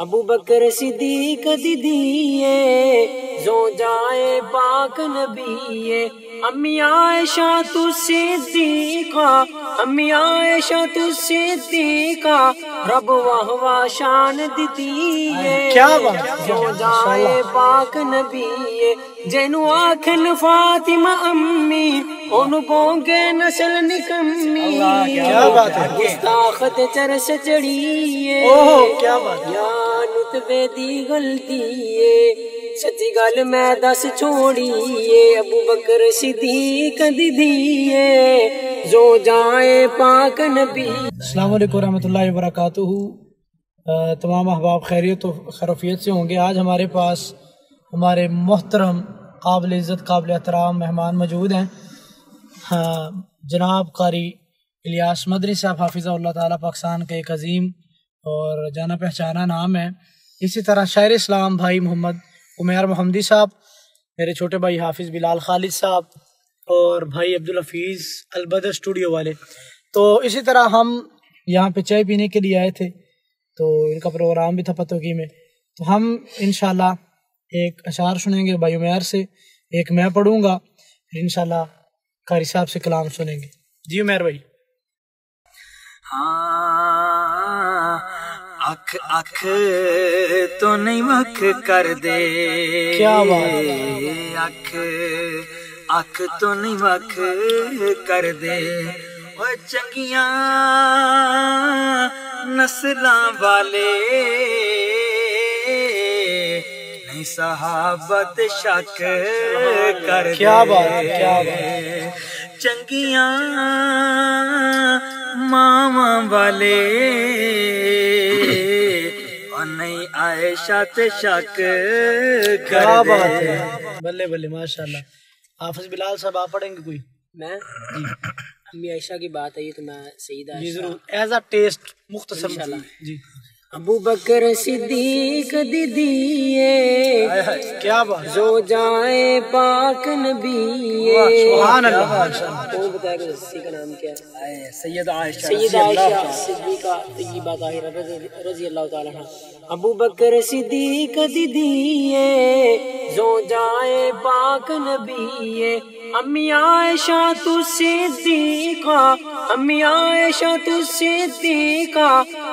अबू बकर सिद्दीक दीदिए जो जाए पाक नबीए अम्मी आयशा तू सिद्दीका अम्मी आयशा तू सिद्दीका रब वाह वाह शान है। क्या बात जो जाए पाक नबीए जेनु आखन फातिमा अम्मी ओनु पोंगे नस्ल निकम्मी क्या बात है? गुस्ताखत चरस चढ़िए ओहो क्या बात है? या नुतबे दी गलती है सच्ची गल मैं दस छोड़िए अबू बकर सिद्दीक दीदिए जो जाए पाक नबी। अस्सलाम वालेकुम रहमतुल्लाहि व बरकातुहू तमाम अहबाब खैरियत खरफियत से होंगे। आज हमारे पास हमारे मोहतरम काबिल इज़्ज़त काबिल एहतराम मेहमान मौजूद हैं। हाँ, जनाब कारी इलियास मदनी साहब हाफिज़ा ताला पाकिस्तान का एक अजीम और जाना पहचाना नाम है। इसी तरह शायर इस्लाम भाई मोहम्मद, उमैर मोहम्मदी साहब, मेरे छोटे भाई हाफिज़ बिलाल खालिद साहब और भाई अब्दुल हफीज़ अलबदर स्टूडियो वाले। तो इसी तरह हम यहाँ पे चाय पीने के लिए आए थे तो इनका प्रोग्राम भी था पतोगी में। तो हम इनशाला एक अशार सुनेंगे भाई उमैर से, एक मैं पढ़ूँगा, फिर इन कारी साहब से कलाम सुनेंगे। जी उमेर भाई। हाँ। अख अख तो नहीं वख कर दे। क्या अख आख तो नहीं वख कर दे। चंगिया नस्ल वाले नहीं सहाबत शक कर क्या बात क्या बात चंगिया मामा वाले आए शाते शक बल्ले बल्ले माशाल्लाह। हाफिज बिलाल साहब आप पढ़ेंगे कोई? मैं? जी। अम्मी आयशा की बात है ये तो मैं सही जी ज़रूर। एज अ टेस्ट मुख्तसर जी। अबू बकर सिद्दीक दीदिए क्या बात जो जाए पाक नबीए सुभान अल्लाह वो बताएगा रस्सी का नाम क्या? है सैयद आयशा सैयद आयशा सिद्दीका तय्यबा ताहिरा रज़ी- रज़ी अल्लाह ताला अन्हा। अबू बकर सिद्दीक दीदिए जो जाए पाक नबीए अम्मी आयशा तू सिद्दीका अम्मी आयशा तू सिद्दीका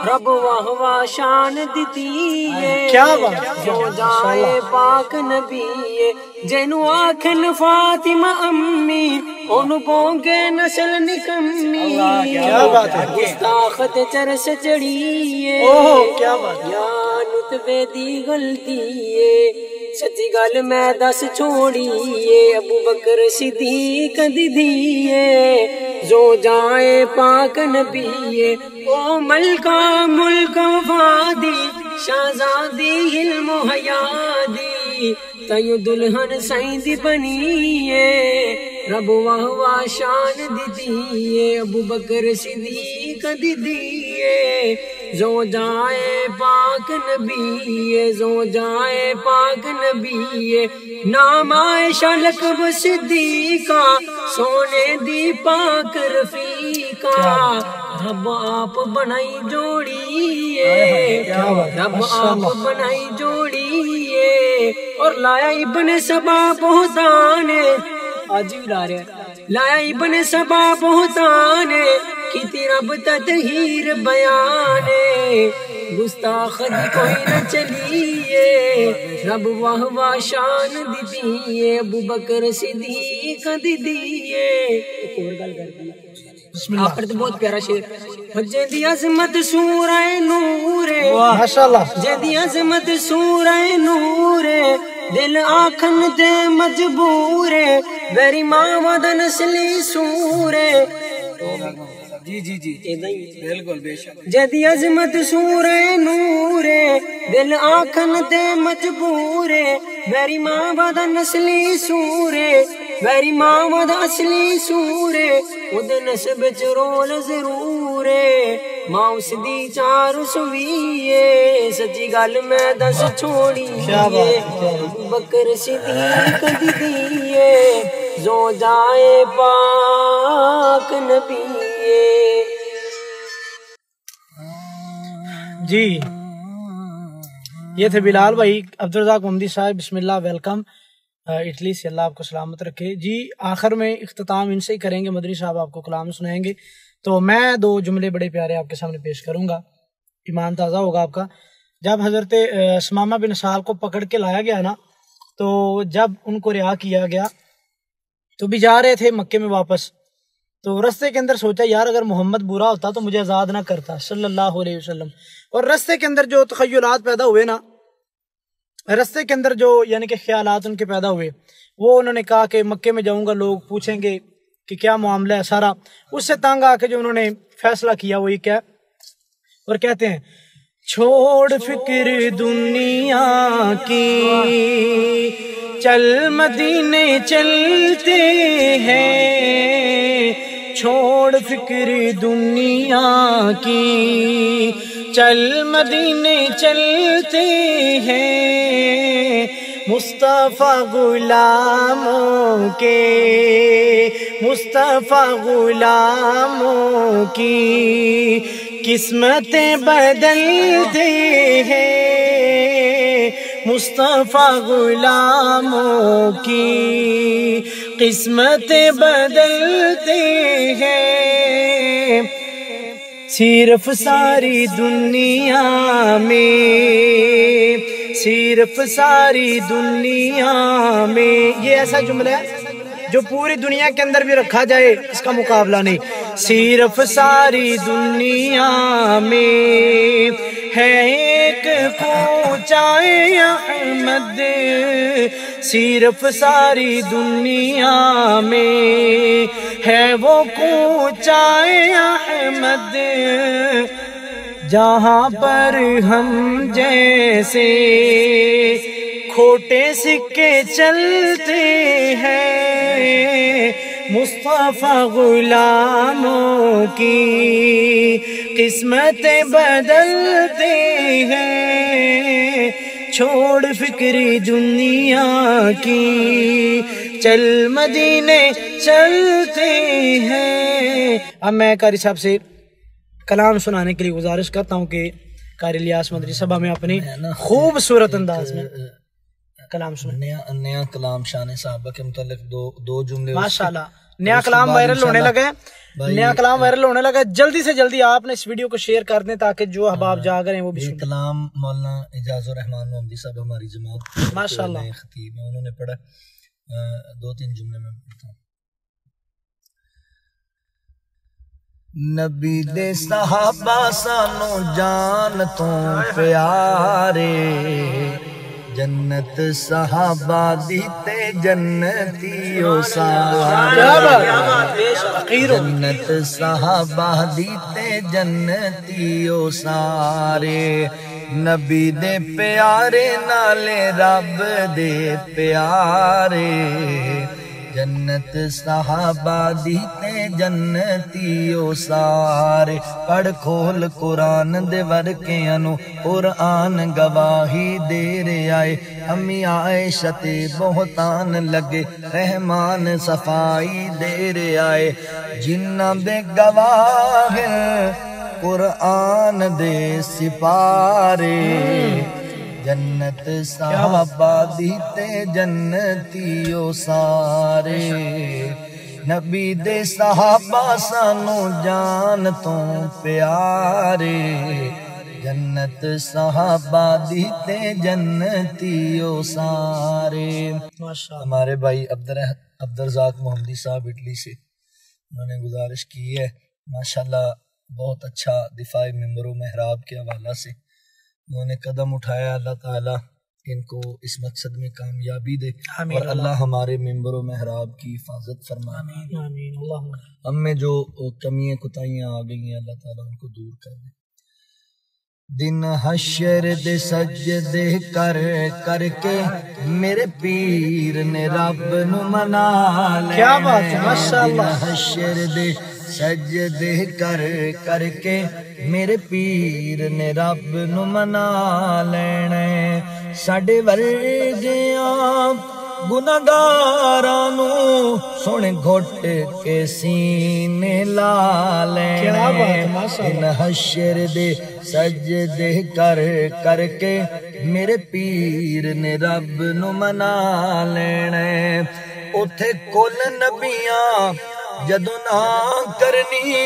रब वाह वाह शान दीती है क्या है, जो जाए पाक नबीए जेनु आखन फातिमा अम्मी ओनु पोंगे नस्ल निकम्मी। क्या बात है? गुस्ताखत चरस चढ़िए ओहो क्या बात है? या नुतबे दी गलती है सच्ची गल मैं दस छोड़िए अबू बकर सिद्दीक दीदिए जो जाए पाक नबीए, ओ मलका मुल्क वादी, शाहजादी इल्म हयादी। तयु दुल्हन सैंदी बनिए, रब वाह वाह शान दीदिए अबू बकर सिद्दीक दीदिए जो जाए पाक नबीए जो जाए पाक नबीए नाम आयशा लकब सिद्दीका सोने दी पाक रफीका। रब आप बनाई जोड़िए रब आप बनाई जोड़िए और लाया इब्न सबा बहुतान। आज भी ला रहे लाया इबन सबा बहुतान। रब तदहीर बयाने गुस्ताख दी कोई न चलिए। रब वाह वाह शान दीदिए अबू बकर सिद्दीक दी आखिर तो बहुत प्यारा शेर। जेदी अजमत नूरे माशाल्लाह। जेदी अजमत सूरा नूरे दिल आखन दे मजबूरे वेरी माँ वदन असली सूरे जी जी जी। बिल्कुल बेशक। जदी अजमत सूरे नूरे दिल आखन ते मजबूरे मेरी माँ वदा नस्ली सूरे मेरी माँ वदा असली सूरे ओदे नसब च रोल जरूरे माँ उस दी चार सुवीए सच्ची गल मैं दस छोड़ी बकर सिद्दीक दी दिए जो जाए पाक नबीए जी। ये थे बिलाल भाई, अब्दुल रजाक मोहम्मदी साहब, बिस्मिल्लाह, वेलकम। इटली से अल्लाह आपको सलामत रखे। जी, आखिर में इख्तिताम इनसे ही करेंगे मदरी साहब आपको कलाम सुनाएँगे। तो मैं दो जुमले बड़े प्यारे आपके सामने पेश करूँगा। ईमान ताज़ा होगा आपका। जब हज़रत समामा बिन साल को पकड़ के लाया गया ना तो जब उनको रिहा किया गया तो भी जा रहे थे मक्के में वापस। तो रस्ते के अंदर सोचा, यार, अगर मोहम्मद बुरा होता तो मुझे आज़ाद ना करता। सल्लल्लाहु अलैहि वसल्लम। और रस्ते के अंदर जो तखयलात पैदा हुए ना, रस्ते के अंदर जो, यानी कि ख्यालात उनके पैदा हुए, वो उन्होंने कहा कि मक्के में जाऊँगा, लोग पूछेंगे कि क्या मामला है सारा। उससे तंग आके जो उन्होंने फैसला किया, वो ये क्या और कहते हैं, छोड़ फ़िक्र दुनिया की, चल मदीने चलते हैं छोड़ फ़िक्र दुनिया की। चल मदीने चलते हैं मुस्तफ़ा गुलामों के। मुस्तफ़ा गुलामों की किस्मतें बदलते हैं। मुस्तफ़ा गुलामों की किस्मतें बदलते हैं। सिर्फ़ सारी दुनिया में, सिर्फ़ सारी दुनिया में, ये ऐसा जुमला है जो पूरी दुनिया के अंदर भी रखा जाए, इसका मुकाबला नहीं। सिर्फ़ सारी दुनिया में है एक पूछाए अहमद, सिर्फ़ सारी दुनिया में है वो पूछाए अहमद। जहाँ पर हम जैसे खोटे सिक्के चलते हैं मुस्तफ़ा गुलामों की किस्मत बदलते हैं। छोड़ फिक्री दुनिया की चल मदीने चलते हैं। अब मैं कारी साहब से कलाम सुनाने के लिए गुजारिश करता हूँ कि कारी लियास मदरी सभा में अपनी खूबसूरत अंदाज में कलाम सुनाए नया नया कलाम शान साहबा के मुतालिक दो दो जुमले माशाल्लाह। नया कलाम वायरल होने लगा है। नया कलाम वायरल होने लगा है। जल्दी से जल्दी आपने इस वीडियो को शेयर कर दें ताकि जो अहबाब जागर हैं वो भी कलाम मौलाना एजाजुर रहमान मोहम्मदी साहब हमारी जमात माशाल्लाह। खतीब हैं। उन्होंने पढ़ा। दो तीन जुमले में पढ़ता हूँ। नबी दे सहाबा सानू जान तो प्यारे। जन्नत सहाबा दीते जन्नती बात बात फकीर हो। जन्नत सहाबा दीते जन्नती ओ सारे। नबी दे प्यारे नाले रब दे प्यारे। जन्नत साहबा दी ते जन्नती ओ सारे पढ़ खोल कुरान दे वर्कियाँ नु कुरान गवाही दे रे आए अम्मी आयशा ते बहुतान लगे रहमान सफ़ाई दे रे आए जिन्ना दे गवाह कुरान दे सिपारे जन्नत साहबा दी ते जन्नती ओ सारे। नबी दे साहबा सानू जान तो प्यारे। जन्नत साहबा ते जन्नती ओ सारे हमारे भाई अब्दुल अब्दुल रजाक मोहम्मदी साहब इटली से। उन्होंने गुजारिश की है माशाल्लाह बहुत अच्छा दिफाई मेम्बरों महराब के हवाला से। उन्होंने कदम उठाया अल्लाह ताला इनको इस मकसद में कामयाबी दे और अल्लाह। हमारे मेम्बरों महराब की हिफाजत फरमाए। हम में जो कमियाँ कुताइयाँ आ गई हैं अल्लाह ताला उनको दूर कर दे। दिन हशर दे सजदे कर करके मेरे पीर ने रब नु मना ले क्या बात है, माशाअल्लाह। हशर दे ਸਜਦੇ ਕਰ ਕਰਕੇ ਮੇਰੇ ਪੀਰ ਨੇ ਰੱਬ ਨੂੰ ਮਨਾ ਲੈਣਾ ਸਾਡੇ ਵਰਗਿਆਂ ਗੁਨਾਹਗਾਰਾਂ ਨੂੰ ਸੋਹਣੇ ਘੁੱਟ ਕੇ ਸੀਨੇ ਲਾ ਲੈਣੇ ਇਨ ਹਸ਼ਰ ਦੇ ਸਜਦੇ ਕਰ ਕਰਕੇ ਮੇਰੇ ਪੀਰ ਨੇ ਰੱਬ ਨੂੰ ਮਨਾ ਲੈਣੇ ਉਥੇ ਕੁੱਲ ਨਬੀਆਂ ਜਦੋਂ ਨਾ ਕਰਨੀ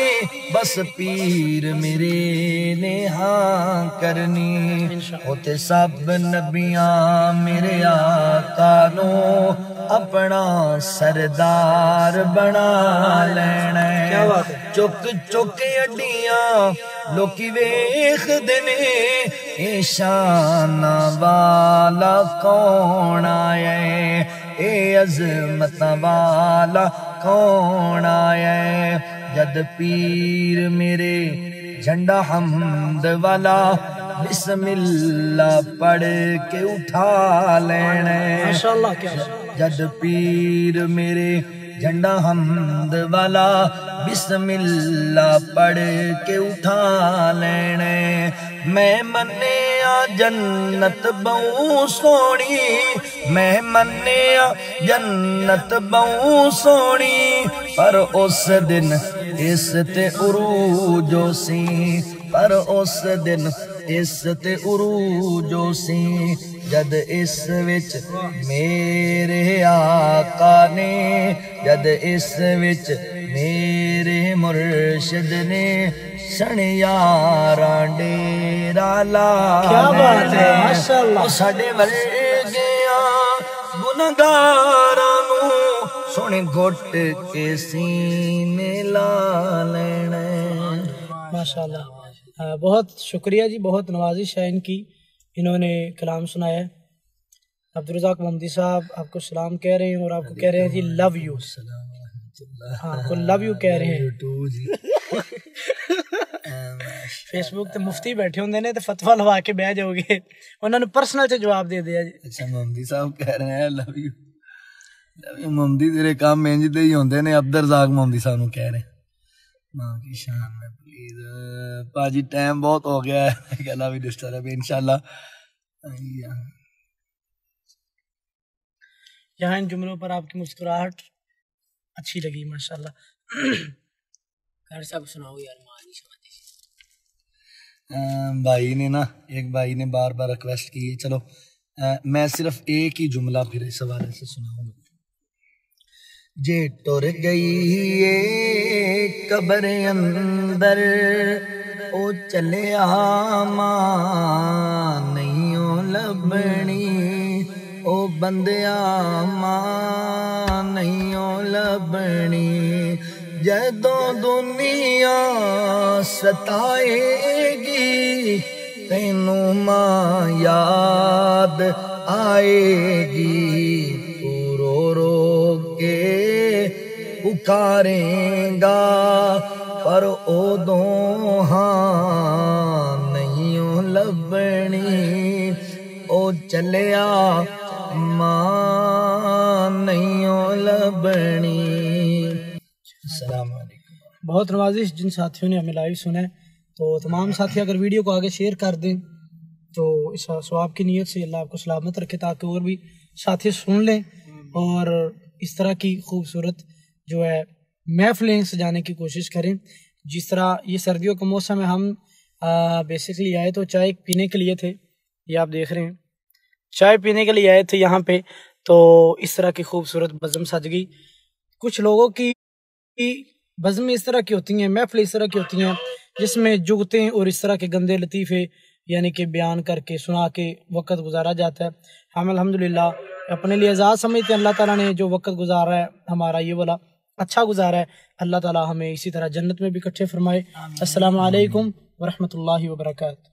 ਬਸ ਪੀਰ ਮੇਰੇ ਨੇ ਹਾਂ ਕਰਨੀ ਉੱਥੇ ਸਭ ਨਬੀਆਂ ਮੇਰੇ ਆਕਾ ਨੂੰ ਆਪਣਾ ਸਰਦਾਰ ਬਣਾ ਲੈਣਾ ਹੈ। ਕਿਆ ਬਾਤ ਹੈ। ਚੁੱਕ ਚੁੱਕ ਅੱਡੀਆਂ ਲੋਕੀ ਵੇਖਦੇ ਨੇ ਇਹ ਸ਼ਾਨਾਂ ਵਾਲਾ ਕੌਣ ਆਇਆ ए अजमत वाला कौन आया जद पीर मेरे झंडा हमद वाला बिस्मिल्ला पढ़ के उठा लेने जद पीर मेरे झंडा हमद वाला बिस्मिल्ला पढ़ के उठा लेने। मैं मने आ जन्नत बहु सोनी। मैं मने आ जन्नत बहु सोनी। पर उस दिन इस ते उरूजो सी। पर उस दिन इस ते उरूजो सी। जद इस विच मेरे आका ने, जद इस विच मेरे मुर्शद ने सनियारा डेरा ला साडे वर्गिया गुनगारा सुन गुट के सीने ला लेने माशाल्लाह। बहुत शुक्रिया जी बहुत नवाजिश है इनकी इन्होंने कलाम सुनाया अब्दुल रजाक मोहम्मदी साहब आपको सलाम कह रहे हैं और आपको कह रहे हैं जी लव यू सलाम। आपको लव यू कह रहे हैं ਟੂ ਜੀ ਫੇਸਬੁੱਕ ਤੇ ਮੁਫਤੀ ਬੈਠੇ ਹੁੰਦੇ ਨੇ ਤੇ ਫਤਵਾ ਲਵਾ ਕੇ ਬਹਿ ਜਾਓਗੇ ਉਹਨਾਂ ਨੂੰ ਪਰਸਨਲ ਚ ਜਵਾਬ ਦੇ ਦਿਆ ਜੀ ਅੱਛਾ ਮਮਦੀ ਸਾਹਿਬ ਕਹਿ ਰਹੇ ਹੈ ਲਵ ਯੂ ਲਵ ਯੂ ਮਮਦੀ ਤੇਰੇ ਕੰਮ ਇੰਜ ਦੇ ਹੀ ਹੁੰਦੇ ਨੇ ਅਬਦਰ ਜ਼ਾਕ ਮਮਦੀ ਸਾਹਿਬ ਨੂੰ ਕਹਿ ਰਹੇ ਮਾਂ ਕੀ ਸ਼ਾਨ ਹੈ ਪਲੀਜ਼ ਪਾਜੀ ਟਾਈਮ ਬਹੁਤ ਹੋ ਗਿਆ ਹੈ ਗੱਲਾਂ ਵੀ ਡਿਸਟਰਬ ਹੈ ਇਨਸ਼ਾਅੱਲਾ ਆਈਆ यहाँ इन जुमलों पर आपकी मुस्कुराहट अच्छी लगी माशाल्लाह। घर सब सुनाओ यार माँ नहीं समझती। भाई ने ना एक भाई ने बार बार रिक्वेस्ट की है चलो अ, मैं सिर्फ़ एक ही जुमला फिर इस हवाले से सुनाऊँगा। जे टुर गई ये कबर अंदर ओ चलिया माँ नहीं ओ लभनी ओ बंदिया मां नहीं ओ लभनी ਜਦੋਂ ਦੁਨੀਆ ਸਤਾਏਗੀ ਤੈਨੂੰ ਮਾਂ ਯਾਦ ਆਏਗੀ ਤੂੰ ਰੋ ਰੋ ਕੇ ਪੁਕਾਰੇਗਾ ਪਰ ਉਦੋਂ ਹਾਂ ਨਹੀਂ ਉਹ ਲੱਭਣੀ ਉਹ ਚੱਲਿਆ बहुत नवाजिश, जिन साथियों ने हमें लाइव सुना है तो तमाम साथी अगर वीडियो को आगे शेयर कर दें तो इस स्वाब की नीयत से अल्लाह आपको सलामत रखे, ताकि और भी साथी सुन लें, और इस तरह की खूबसूरत जो है महफलें सजाने की कोशिश करें। जिस तरह ये सर्दियों का मौसम है हम बेसिकली आए तो चाय पीने के लिए थे, ये आप देख रहे हैं। चाय पीने के लिए आए थे यहाँ पे तो इस तरह की खूबसूरत बज़म सज गई। कुछ लोगों की बज़म इस तरह की होती हैं महफिल इस तरह की होती हैं जिसमें जुगते और इस तरह के गंदे लतीफ़े यानी कि बयान करके सुना के वक़्त गुजारा जाता है। हम अल्हम्दुलिल्लाह अपने लिए आज़ाद समझते हैं अल्लाह ताला ने जो वक़्त गुजारा है हमारा ये वाला अच्छा गुजारा है अल्लाह ताला हमें इसी तरह जन्नत में भी इकट्ठे फरमाए। अस्सलाम वालेकुम वरहमतुल्लाहि वबरकातुहू।